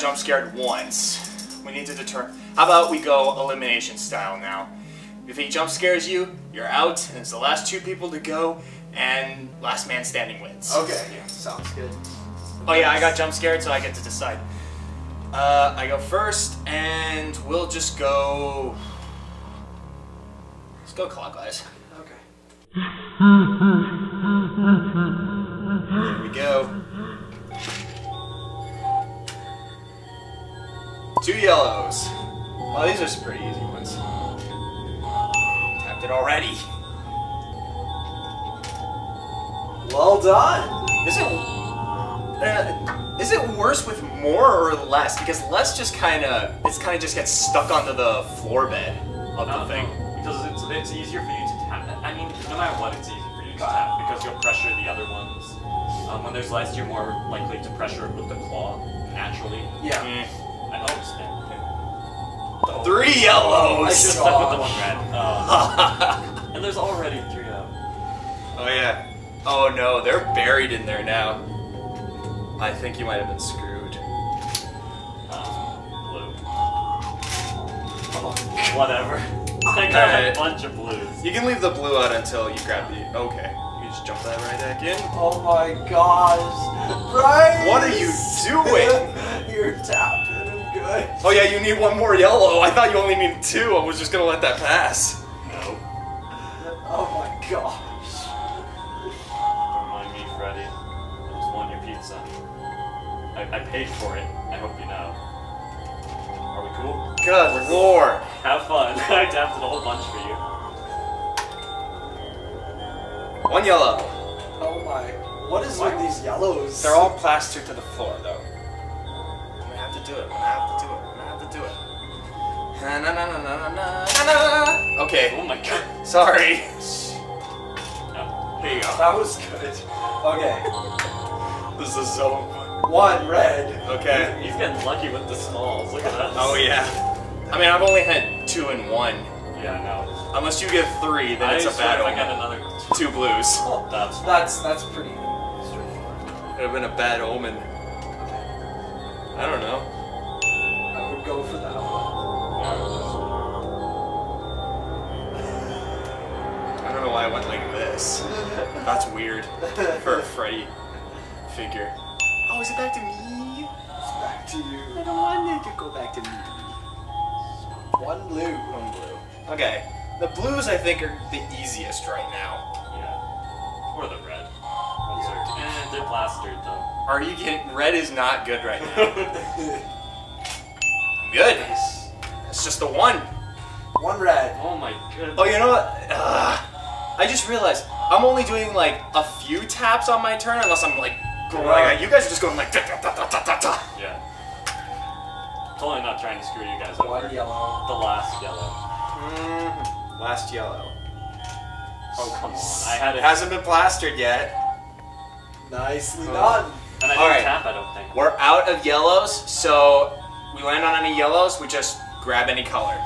jump scared once. We need to deter. How about we go elimination style now? If he jump scares you, you're out, and it's the last two people to go, and last man standing wins. Okay, sounds good. Oh yeah, I got jump scared, so I get to decide. Uh, I go first, and we'll just go. Let's go clockwise. Okay. There we go. Two yellows. Oh, these are some pretty easy ones. Tapped it already. Well done. Is it? Uh, is it worse with more or less? Because less just kind of, it's kind of just gets stuck onto the floor bed of the thing. No, thing. Because it's, it's easier for you to tap. I mean, no matter what, it's easy for you to tap because you'll pressure the other ones. Um, when there's less, you're more likely to pressure it with the claw naturally. Yeah. Mm. I oh, spin. Three I should yellows. have stuck with the one red. Um, and there's already three of them. Oh yeah. Oh no, they're buried in there now. I think you might have been screwed. Um, blue. Whatever. I got Alright. a bunch of blues. You can leave the blue out until you grab the. Okay. You just jump that right back in. Oh my gosh. Oh yeah, you need one more yellow. I thought you only needed two. I was just gonna let that pass. No. Oh my gosh. Don't mind me, Freddy. I just want your pizza. I, I paid for it. I hope you know. Are we cool? Good We're lord. Have fun. I tapped a whole bunch for you. One yellow. Oh my. What is What? with these yellows? They're all plastered to the floor though. I'm gonna have to do it. I'm gonna have to do it. I'm gonna have to do it. Na na na na na na na na. Okay. Oh my god. Sorry. No. Here you go. That was good. Okay. This is so. One red. Okay. He's getting lucky with the smalls. Look at that. Oh yeah. I mean, I've only had two and one. Yeah, no. Unless you get three, then I it's a bad if I got another Two blues. Oh, That's that's that's pretty straightforward. Could have been a bad omen. I don't know. Went this. That's weird for a Freddy figure. Oh, is it back to me? It's back to you. I don't want it to go back to me. One blue. One blue. Okay. The blues, I think, are the easiest right now. Yeah. Or the red. Reds are, eh, they're plastered though. Are you kidding? Red is not good right now. good. It's just the one. One red. oh my goodness. Oh, you know what? Ugh. I just realized I'm only doing like a few taps on my turn, unless I'm like going like you guys are just going like da da da da da da da. Yeah. Totally not trying to screw you guys over. One yellow. The last yellow. Mhm. Last yellow. Oh come on. I had It it. hasn't been plastered yet. Nicely Oh. done. and I didn't Alright. tap. I don't think. We're out of yellows, so we land on any yellows, we just grab any color.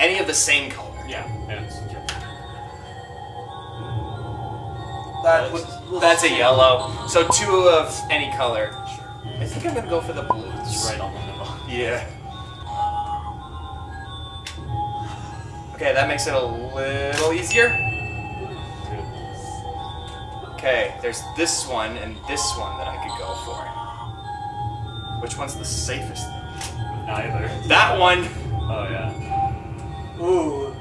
Any of the same color. Yeah. It's, yeah. That was That's a yellow. So two of any color. Sure. I think I'm gonna go for the It's blues. right on the middle. Yeah. Okay, that makes it a little easier. Okay, there's this one and this one that I could go for. Which one's the safest? Neither. That one. Oh yeah. Ooh.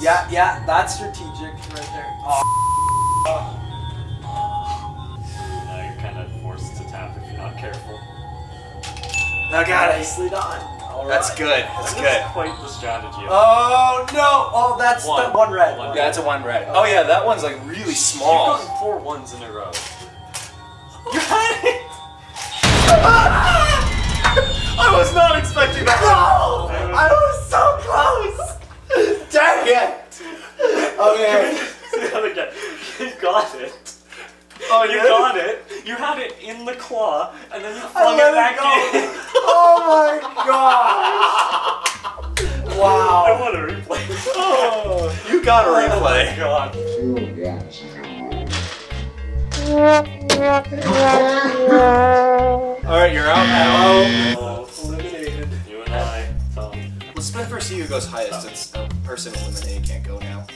Yeah, yeah, that's strategic right there. Oh. I got it. Nicely done. All That's right. good. That's That is good. quite the strategy. Oh no! Oh, that's One. the one red. One. Yeah, that's a one red. Oh yeah, that one's like really small. You've small. gotten four ones in a row. You had it. I was not expecting that. No! I was so close! Dang it! Okay. Say that again. You got it. Oh, You got it. You had it in the claw, and then you flung it back it go. in. Oh my gosh! Wow. I want to replay. Oh, you got a oh replay. God. Alright, you're out now. Oh, eliminated. You and I, Tom. Let's split for see who goes highest since a person eliminated can't go now.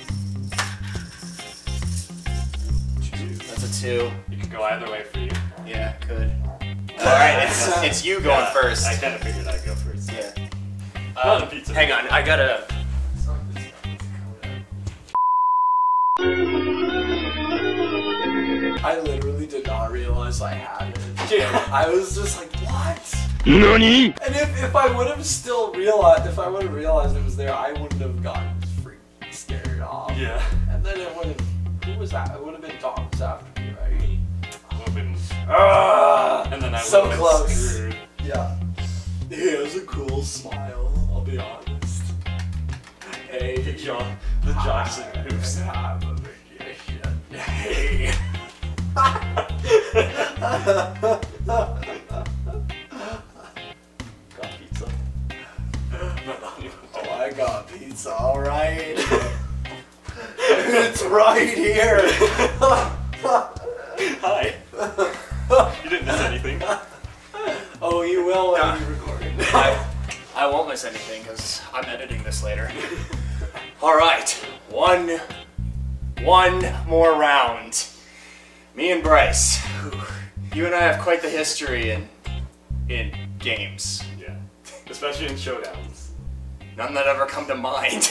Two. You could go either way for you. Yeah, it could. Alright, it's, it's you going Yeah, first. I kind of figured I'd go first. Yeah. Not Um, a pizza. hang on, I gotta. I literally did not realize I had it. Yeah. I was just like, what? NANI? And if, if I would have still realized, if I would have realized it was there, I wouldn't have gotten freaking scared off. Yeah. And then it would have, who was that? It would have been Tom's after Ah! And then I So would've close. screwed. yeah. He has a cool smile, I'll be honest. Hey, The John, the Johnson moves. I'm a magician. Hey. Got pizza. Oh, I got pizza, alright. it's right here. Hi. You didn't miss anything. oh, you will when Nah. you record. I, I won't miss anything because I'm editing this later. Alright, one, one more round. Me and Bryce. You and I have quite the history in, in games. Yeah. Especially in showdowns. None that ever come to mind.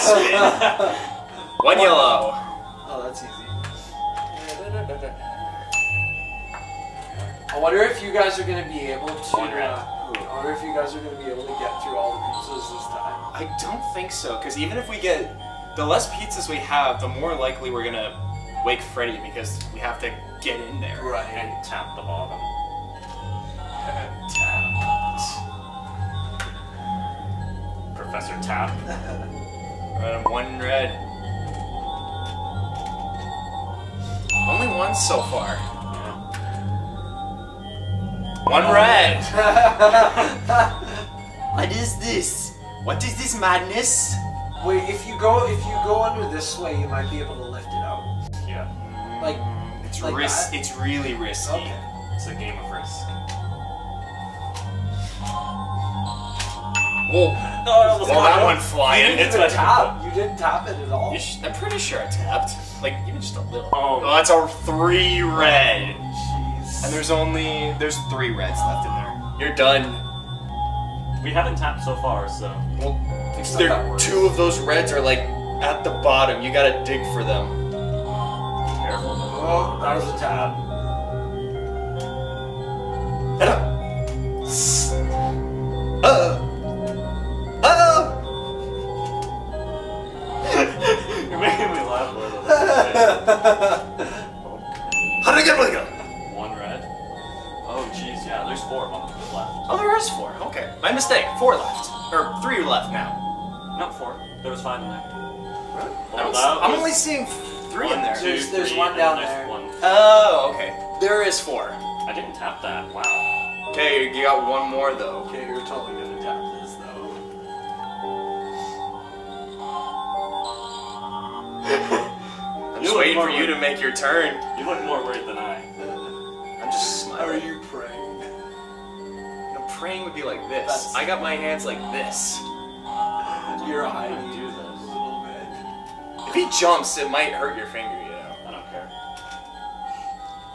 Spin. One yellow. Oh, that's easy. I wonder if you guys are gonna be able to. One red. Uh, I wonder if you guys are gonna be able to get through all the pizzas this time. I don't think so, because even if we get the less pizzas we have, the more likely we're gonna wake Freddy because we have to get in there. And tap the bottom. Professor Tap. Right, one red. Only one so far. Yeah. One red. what is this? What is this madness? Wait, if you go if you go under this way, you might be able to lift it out. Yeah. Like, It's Like ris- that? It's really risky. okay. It's a game of risk. Whoa. Oh, Well, that one You flying. didn't It's even a tap. You didn't tap it at all. You sh- I'm pretty sure I tapped. Like even just a little. Oh. that's our three red. Jeez. And there's only there's three reds left in there. You're done. We haven't tapped so far, so. Well, there two of those reds are like at the bottom. You gotta dig for them. Careful. Oh, that was a tap. Uh. Uh. Left now. Not four. There was five in there. I'm, Well, that I'm was only seeing three in there. two, There's- there's three, one and down there's there. One. Oh, okay. There is four. I didn't tap that. Wow. Okay, you got one more though. Okay, you're totally gonna tap this though. I'm You just waiting for you to make your turn. You look more worried than I. I'm just smiling. Are you praying? No, praying would be like this. That's- I got my hands like this. You're I'm hiding gonna do this. If he jumps, it might hurt your finger, you know. I don't care.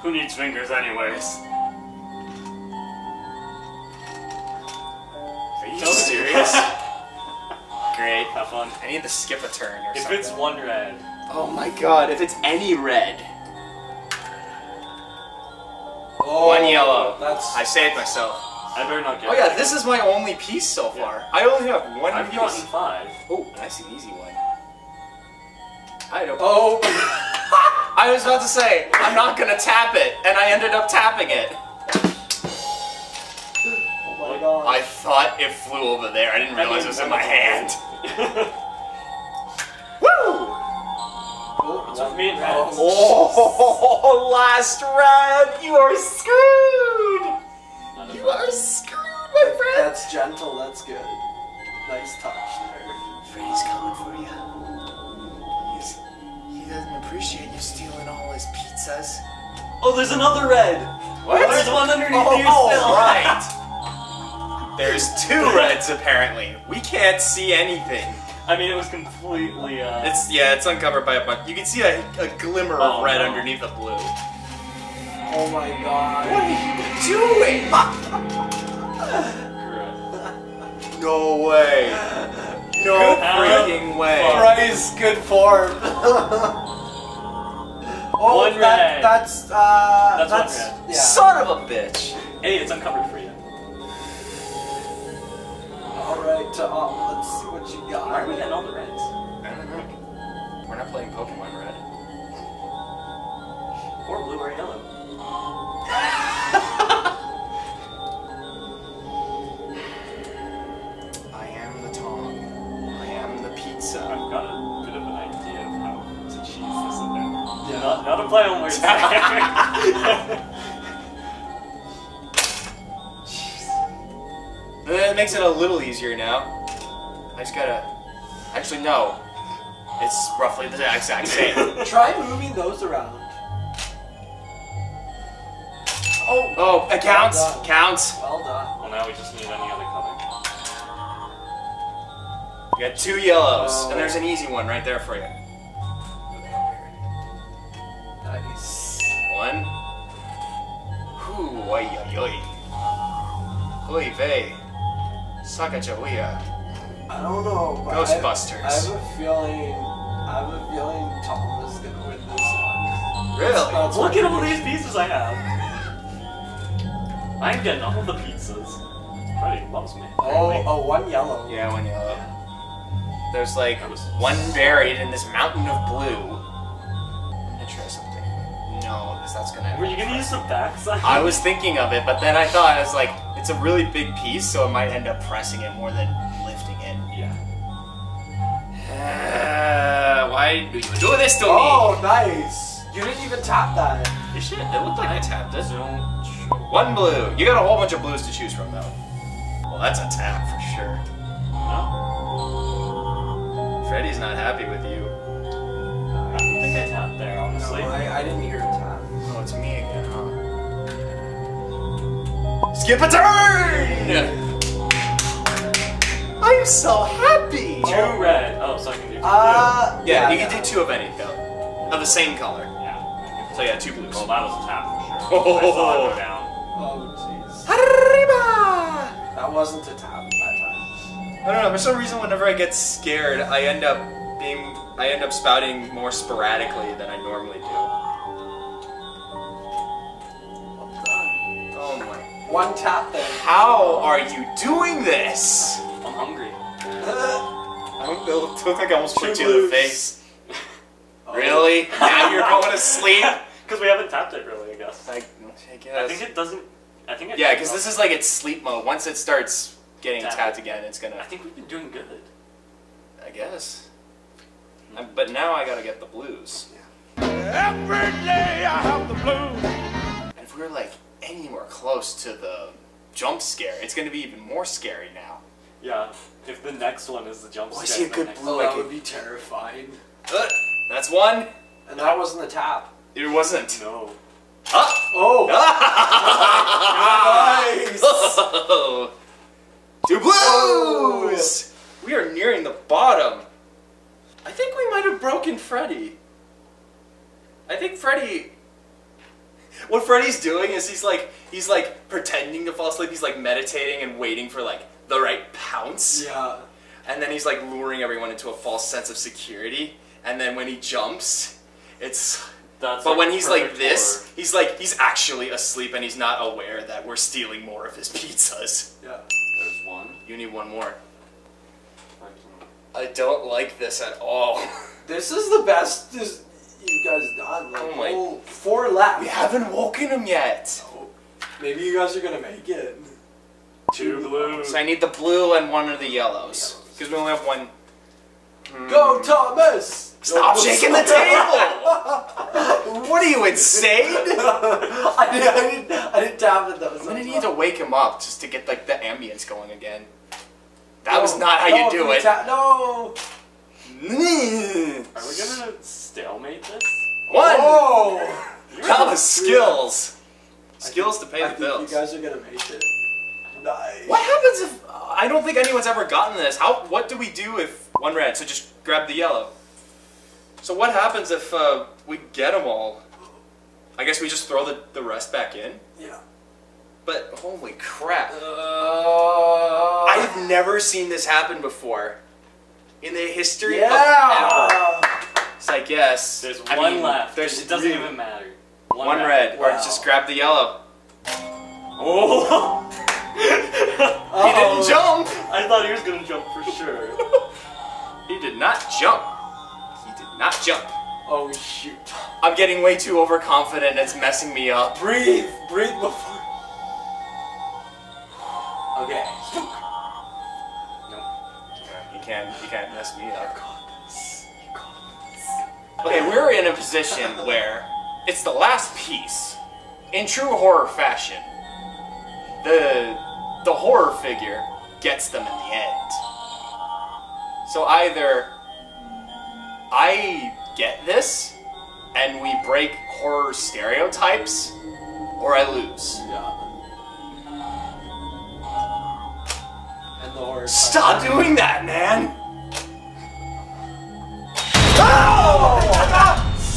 Who needs fingers, anyways? Are you serious? Great. Have fun. I need to skip a turn or If something. If it's one red, Oh my god, if it's any red. Oh, One yellow. That's. I saved myself. I better not get. Oh yeah, this is my only piece so far. I only have one I've piece. gotten five. Oh, that's an easy one. I don't. Oh. I was about to say I'm not gonna tap it, and I ended up tapping it. oh my god. I thought it flew over there. I didn't realize it was in my hand. Woo! Oh, What's with me and oh. Oh, last red! You are screwed! None of You them. are screwed, my friend! That's gentle. That's good. Nice touch there. Freddy's coming for you. He's, he doesn't appreciate you stealing all his pizzas. Oh, there's another red. What? There's one underneath Oh, you oh, still. right. There's two reds apparently. We can't see anything. I mean, it was completely. Uh, It's yeah, it's uncovered by a bunch. You can see a, a glimmer Oh, of red no. underneath the blue. Oh my god. What are you doing? No Good freaking way. fuck. Bryce, good form. oh, One that, red. That's uh. That's one red. Yeah. Son of a bitch. Hey, it's uncovered for you. All right. Uh, let's see what you got. Why are we getting all the reds? I don't know. We're not playing Pokemon Red. Or blue or yellow. Am the. Uh, I've got a bit of an idea of how to cheese this in there. Not, not a play on words. there. That makes it a little easier now. I just gotta. Actually, no. It's roughly the exact same. Try moving those around. Oh. Oh, it counts. Well done. Counts. Well done. well, now we just need any other color. You got two yellows, Oh. and there's an easy one right there for you. Nice. One. Hoo, oi, oi, oi. Hui vey. Sacagawea. I don't know. But I- Ghostbusters. I, have a feeling. I have a feeling Tom is gonna win this one. Really? That's Look at all these pieces I have. I'm getting all the pizzas. Freddy loves me. Oh, oh, one yellow. Yeah, one yellow. There's like one buried in this mountain of blue. I'm gonna try something. No, because that's gonna. Were you gonna use the backside? I was thinking of it, but then I thought I was like, it's a really big piece, so it might end up pressing it more than lifting it. Yeah. Uh, why do you do this to Oh, nice. You didn't even tap that. me? Shit, it looked like I tapped it. One blue. You got a whole bunch of blues to choose from, though. Well, that's a tap for sure. No. Freddy's not happy with you. I don't think I tapped there, No, honestly. I, I didn't hear a tap. Oh, it's me again, huh? Skip a turn! I'm so happy! Two red. Oh, so I can do two Uh, Yeah, you can do two of any, though. Of the same color. Yeah. So yeah, two blues. Well, that was a tap for sure. Oh. I saw it go down. Oh, jeez. Arriba! That wasn't a tap that time. I don't know, for some reason whenever I get scared, I end up being I end up spouting more sporadically than I normally do. Oh my. One tap there. How are you doing this? I'm hungry. I don't, it looked like I almost Two tricked you in the face. Really? now you're going to sleep? Because we haven't tapped it really, I guess. I, I guess. I think it doesn't. I think it. yeah, because this is like its sleep mode. Once it starts getting Tap. tapped again, it's gonna. I think we've been doing good. I guess. Uh, But now I gotta get the blues. Yeah. Every day I have the blues. And if we're like anywhere close to the jump scare, it's gonna be even more scary now. Yeah. If the next one is the jump Oh, I scare, see a good blue. Oh, that could- would be terrifying. Uh, that's one. And that wasn't the tap. It wasn't. No. Ah! Oh, nice. Two blues! We are nearing the bottom. I think we might have broken Freddy. I think Freddy. What Freddy's doing is he's like he's like pretending to fall asleep. He's like meditating and waiting for like the right pounce. Yeah. And then he's like luring everyone into a false sense of security. And then when he jumps, it's That's. but like when he's like this, for- he's like he's actually asleep and he's not aware that we're stealing more of his pizzas. Yeah. There's one. You need one more. I don't like this at all. This is the best this, you guys done. Like, Oh my- oh, four left. we haven't woken him yet. Oh, maybe you guys are gonna make it. Two blues. So I need the blue and one of the yellows. Because we only have one. Go, Thomas! Stop shaking the table! what are you insane? I, didn't, I, didn't, I didn't tap it though. I'm gonna need to wake him up just to get like the ambience going again. That was not how no, you do it. ta- no. Are we gonna stalemate this? One. Oh. That was skills. Skills to pay I the think bills. you guys are gonna make it. Nice. What happens if I don't think anyone's ever gotten this? How? What do we do if one red? So just grab the yellow. So what happens if uh, we get them all? I guess we just throw the, the rest back in. Yeah. But holy crap! Uh, I've never seen this happen before in the history of ever. It's like, yes. There's I one mean, left. There's it doesn't really- even matter. one red, or just grab the yellow. Oh! He didn't jump. I thought he was gonna jump for sure. He did not jump. He did not jump. Oh shoot. I'm getting way too overconfident. It's messing me up. Breathe. Breathe before. Mess me up. Okay, we're in a position where it's the last piece. In true horror fashion, the the horror figure gets them in the end. So either I get this and we break horror stereotypes, or I lose. Yeah. And the horse. Stop doing that, man!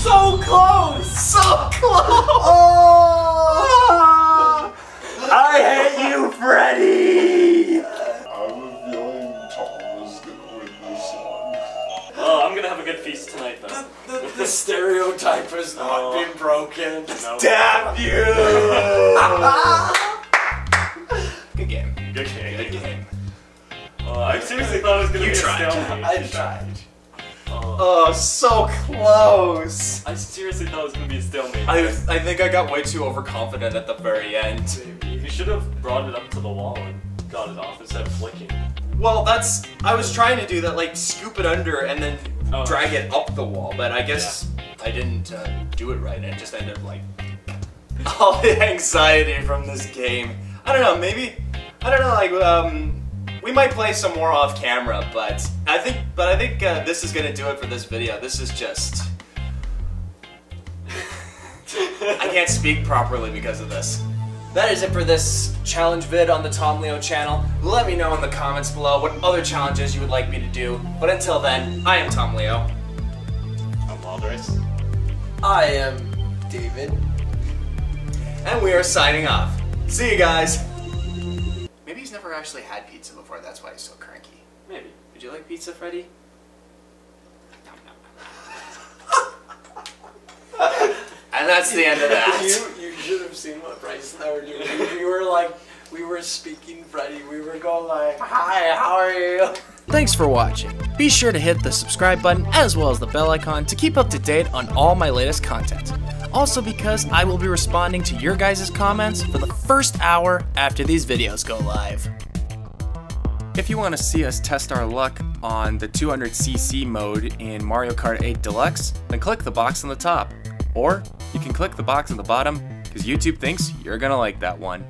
So close. So close! Oh! I hate you, Freddy! I have a feeling Tom is gonna win this one. Oh, I'm gonna have a good feast tonight, though. The, the, the stereotype has not Oh. been broken. No. Damn you! Good game. Good game. Good game. Oh, I seriously thought it was gonna You be tried. a stalemate. I tried. Oh, so close! I seriously thought it was gonna be a stalemate. I, I think I got way too overconfident at the very end. You should have brought it up to the wall and got it off instead of flicking. Well, that's. I was trying to do that, like, scoop it under and then Oh. drag it up the wall, but I guess I didn't uh, do it right and it just ended up, like. All the anxiety from this game. I don't know, maybe. I don't know, like, um. We might play some more off camera, but I think, but I think uh, this is gonna do it for this video. This is just. I can't speak properly because of this. That is it for this challenge vid on the Tom Leo channel. Let me know in the comments below what other challenges you would like me to do. But until then, I am Tom Leo. I'm WildRyce. I am David. And we are signing off. See you guys. Maybe he's never actually had pizza before, that's why he's so cranky. Maybe. Would you like pizza, Freddy? and that's the end of that. You you should have seen what Bryce and I were doing. We were like we were speaking Freddy. We were going like, Hi, how are you? Thanks for watching. Be sure to hit the subscribe button as well as the bell icon to keep up to date on all my latest content. Also because I will be responding to your guys' comments for the first hour after these videos go live. If you want to see us test our luck on the 200cc mode in Mario Kart 8 Deluxe, then click the box on the top. Or you can click the box on the bottom because YouTube thinks you're gonna like that one.